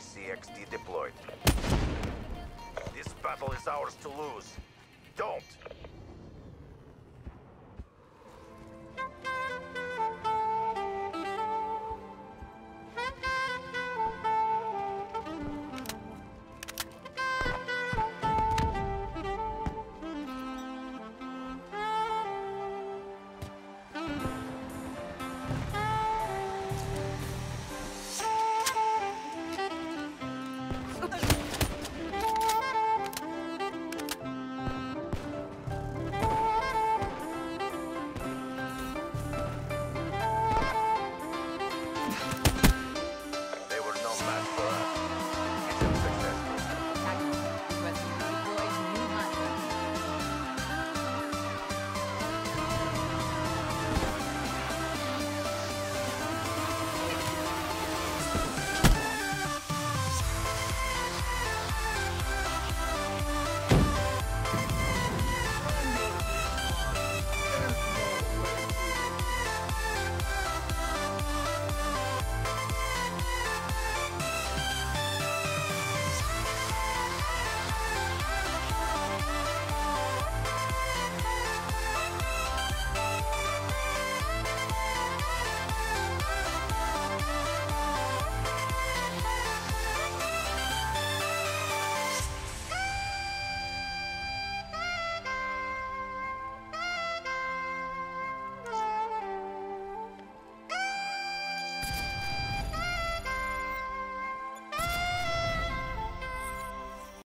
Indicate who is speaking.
Speaker 1: CXD deployed. This battle is ours to lose. Don't!